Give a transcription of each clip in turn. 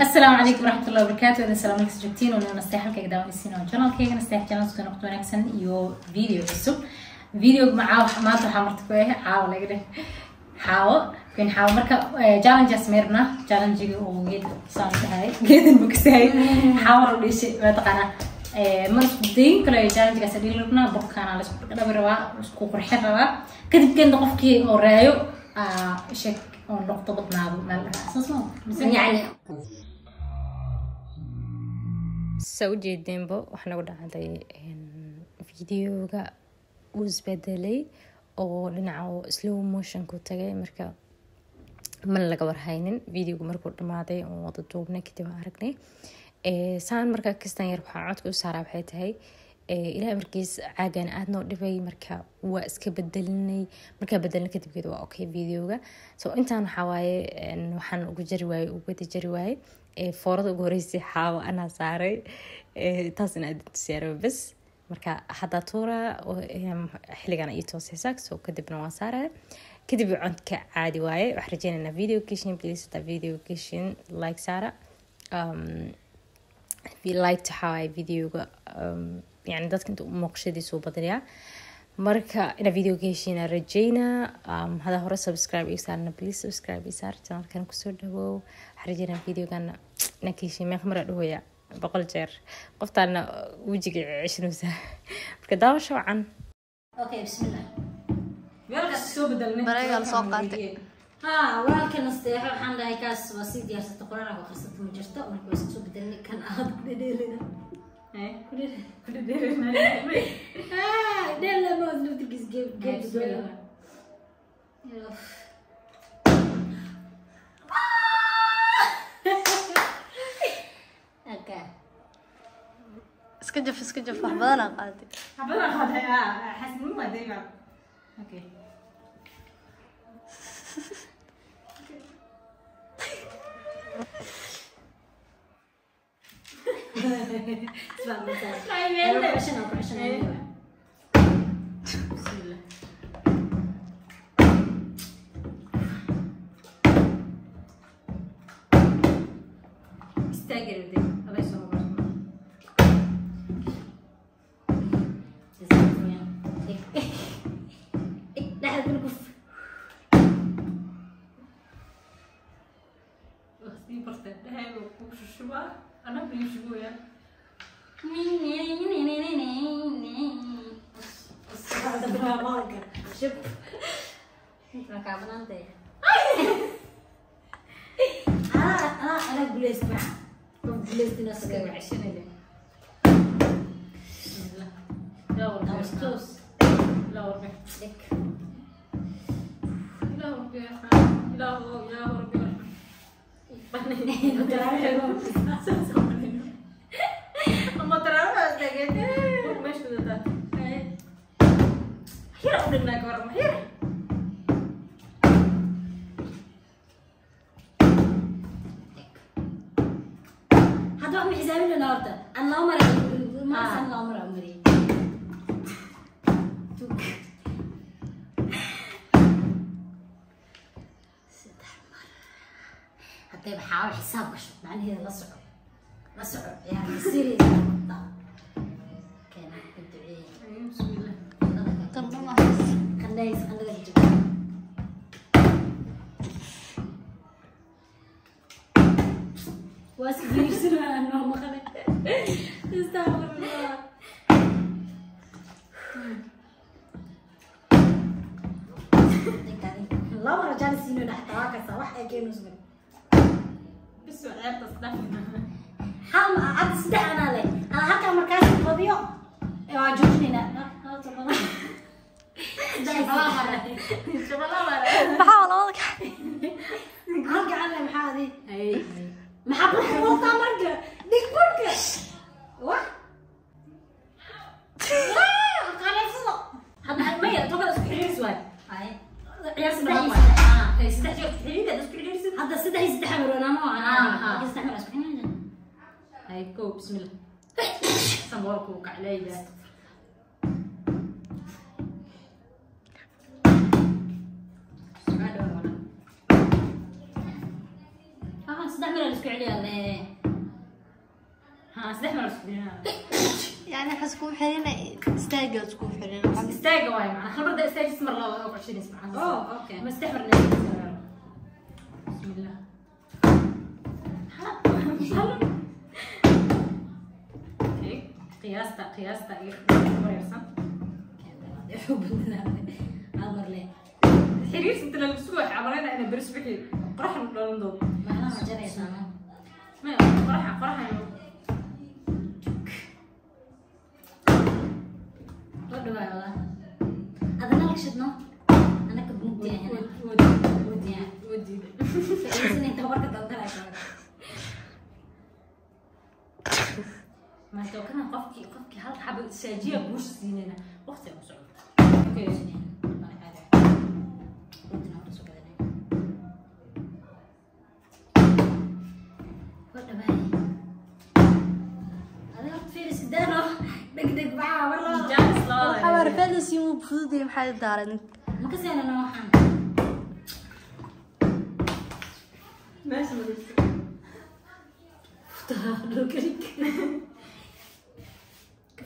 السلام عليكم ورحمة الله وبركاته إذا سلام عليكم joogtiin wana nasteexalkayga daawanaysiin oo channelkayga nasteex channel soo noqdo wanaagsan iyo video cusub video macaa maanta waxaa marta ku ah caawa laga dheh xaawo kun xaawo marka challenges meerna challengega oo geed saan tahay geedan bogsahay xaawo la dhisay waa taqaanaa mana isku dayn karayo jalenjkaas haddii la rabnaa burkaana la isku dhabi rabaa isku qurxin rabaa kadib keenta qofkii oo raayo sheeg oo noqdo badnaado meel dhacaasasmayani saa u jeedeenbo waxaa nagu dhacday videoga uu isbedelay oo dhinaca slow motionku tagay marka mana laga warhaynin videoga markuu dhamaaday oo wada duubnay kadib aan aragnay saan markaa kastan yar waxaa codka u saaraa waxay tahay ilaa markiis caagan aada noo dhibay marka waa iska bedelinay markaa bedelna kadibkeed waa okay videoga. So intaan waxaa waxaan ugu jari waaye ugu wada jari waaye foorada ugu horeysay xaawo anaa saaray taas in aad tusiyaaro bas marka haddaa tuura xilligan ii toosaysaa so kadibna waan saaraya kadib codka caadi waaye waxaan rajeynaynaa video kishin please hadaa video kishin like saara. Um, liked waxaa waaye videoga um, yani dadka inta muuqashadiisu badanayaa marka inaa video ka heshiina rajeyna um, hadaa hore subscribe ii saarna please subscribe ii saar channelkan ku soo dhawow. Waxaan rajeynaa videogana inaa ka heshiin meeqa maraa dhahooya boqol jeer. Qoftaana wejiga ceshanaysa marka daawasho wacan okay bismillah. Weelkaas soo bedelnay. Bareegaa la soo qaatay. haa weelka nasteexo waxaan dhahay kaas waa sii diyaarsata qoraan ku qarsata ma jirto marka waa soo bedelnay kan aad ku dhedheelina ku dhedheelina dheela ma naftigiis geeb geeb bismillah Okay. iska jaf iska jaf wax badanaa qaaday حبنا خدها حسن ما دايما اوكي it's about myself. Try and professional, professional. Anyway. Bismillah. İsteğe gelirdi. Adesso lo guardo. Esatto, yeah. Dai, alcune cuffie. Nasıl diyeyim, portette hem ana büyüşü bu ya. شوف انت ما كان انت أنا أنا أنا بليست مع بليست ناس China ali. لا وربي مستوس لا وربي لك لا وربي لا هو لا وربي أما حتى بحاول حساب مع هي لا صعب. لا صعب. يعني سيري كان بدعي بسم الله. إنه ما خلي. استغفر الله. الله مرة جالس سينو تحت هكذا واحد hal ma ad saddex anaa leh? Anaa halkaa markaas badiyo waa joojinaynaa maxaa مبروك عليا ها صدح مرة نسكو عليها. يعني حسكون حرينا استاجا تكون حرينا استايقه واي معنا خبر ده استاجا الله 24 اسمع أوه أوكي. ما بسم الله. Okay, qiyaasta qiyaasta iyo wareersan hal mar le xiriir inta lagu sugo waxaa malayna inay beris wixii qoraxan dhalan doodo لو كان قفكي قفكي هاد الحب الساجيه بوش زينينا. أختي مسعود أوكي زينينا سيمو بخودي بحال الدار مكزي أنا نوحان ماشي مريسي فتاه لو كريك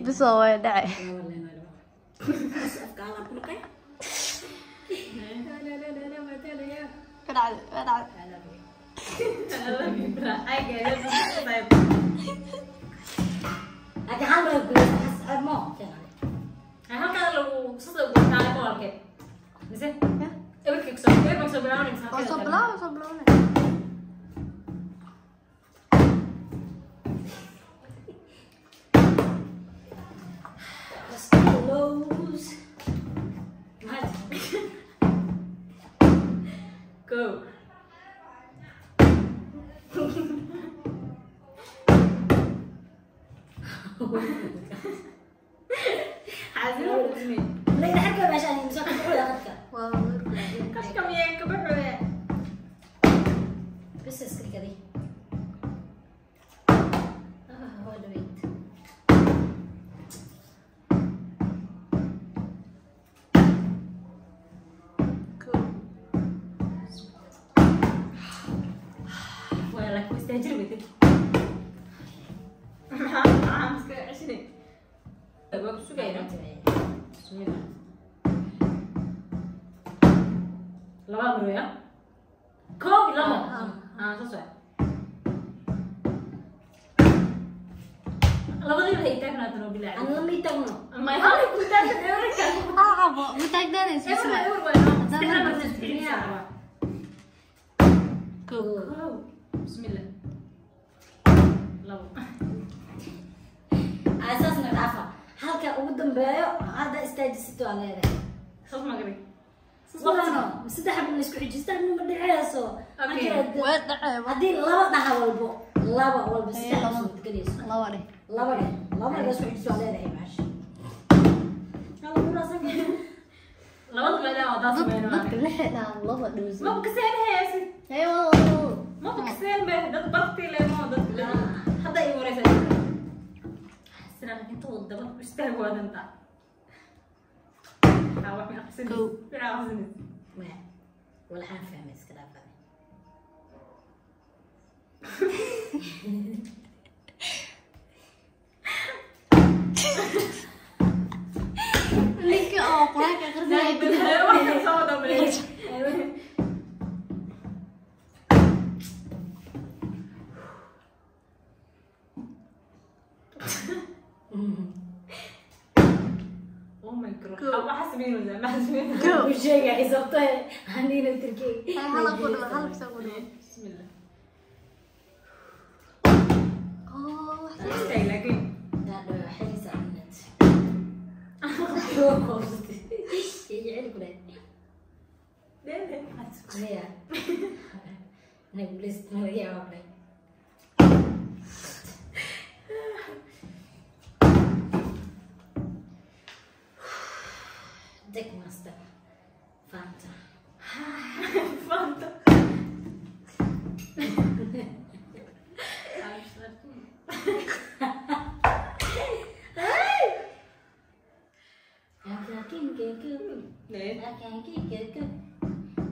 بس هو داعي بدعي بدعي ay gaadhay طيب laakiin hal mara gudays xas mo halkaa lagu sida ugu taale Kanskje vi ikke burde det. Precis, skrika vi. I'm scared. I'm scared. I'm scared. I'm scared. لبا مرويا كوب لما آه تصوى labadii waxay taagnaatano bilaa أنا لما يتغنوا ma hal ku taagna ewerka آه متاك داري ewer اسمع ewer waa saddex mar saddex كو بسم الله لabo اساسنا العفا halka ugu dambeeyo hadda istaajisito aan leedahay saas ma garay walaano saddex xabin la isku xijistaan ma dhaceyso Okay. ودعي haddii laba dhaha walbo laba walbo Eh, saddex laba. xabin galayso الله وري laba dheh laba la isku xijiso aan leedahay maash Hal kuraasan kale. labada meedaa wadaa ضد sameyn ضد لحقنا الله دوز ma kaseen heesi اي والله ma kaseen be dad barti le ma dad hadda i wareysa xasina inta wadaba istaag waadanta aan fahmay iska dhaafay. Ah. هلا قول هلا بسوي Bismillah. آه Istaag laakiin. Daa dhawaa xilisa annat. Yoo qoostay. Iyo cili ku dhahay. Maya. Nebulis Maria Obre. Dick Master. Fanta. Fanta.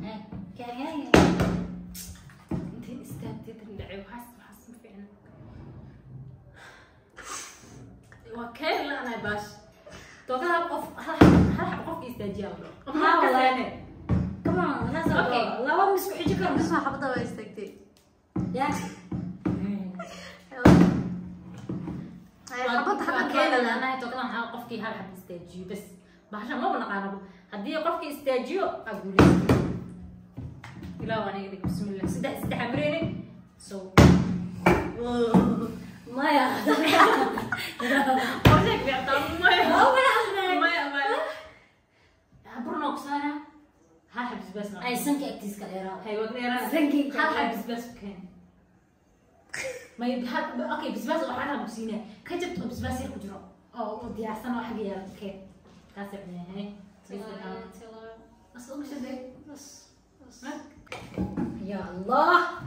Nee. Intay istaagtay dhacay waxaas waxaas ma fiicna. Waa keen la-aanay baash. Tooka hal qof hal hal xab qofka istaajiyaa bro. Haa, wallahi. Come on, let's go. Okay. Laba misku xiji karo. Bisma xabada waa istaagtay. Yeah. Ay, xabada xataa Waa keen keenana. la-aanay tookadan hal qofkii hal xab istaajiyo bas. Bahashan maba naqaano. Haddii qofkii istaajiyo aa guuleysta. Ilaa waan iga dhig bismillah. Saddex saddex amreene. So. Maya. Qorshayg fiictaa maya. Oh, Maya hadlay. Maya maya. Burno ku saara. Hal xab bas na. Ay sanka agtiiska dheeraa. Hay wag dheeraan. Sanki hal xab bisbaas ku keen. May hal okay bisbaas waxaan aan bogsiinaa. Ka jabto oo bisbaas yar ku jiro. Oo oo diyaarsan oo xagga yaala keen. Kaas yahay. Bas ugu shaday. Bas. Ya Allah.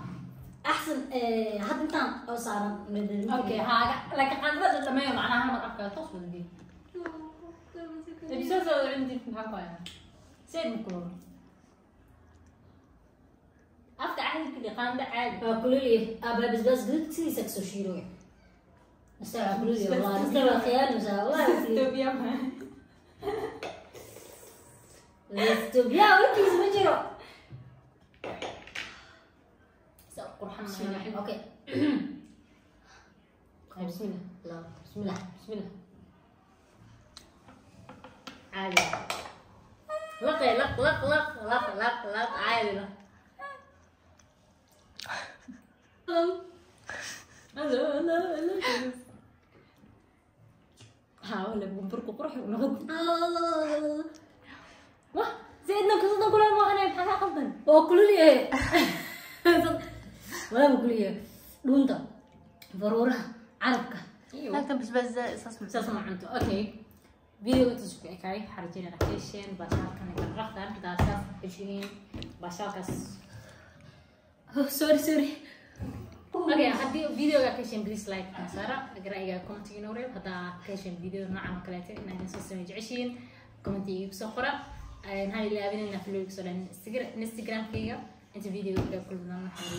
Axsan eh had intaan oo saaran medal. Okay, haaga laka qandada dhameeyo macnaha ma afka toos wada bii. Bisbaas maxaa ku hayaa? Sayd ma kulul. Afka caadi kuli qanda caadi. Waa kululi aba basbaas gudud sidiisa kasoo shiiroya. Mustaqbal kululi wallahi. Mustaqbal khiyaar musa wallahi. Ethiopia ma. Ethiopia warkiis ma jiro. Sa qurxan ma. Okay. Bismillah. La bismillah. Bismillah. عادي لقي لق لق لق لق لق لق عادي هلا هلا هلا حاول بنبركو قرحي ونغض واه زيدنا كسرنا كل ما أنا بحاجه Waa kululi eh. Wala ma kuliya. Dhunta. Baruuraha. Carabka. Halkan basbaas zaa- saas ma- saas ma cunto okay video inta isku ekay xarajina rakeshen bashaalkan ka raftan daasaas heshiin bashaalkaas oh sorry sorry okay haddii videoga kashen please like and sara garaa'iga comment inoo reeb haddaa kashen video noocan kaleeto inaa idin soo samey jeceshiin comment igu soo qora waxaan ilaabin inaa filooyga soo dhan instagramkayga inta video kulmana waxaan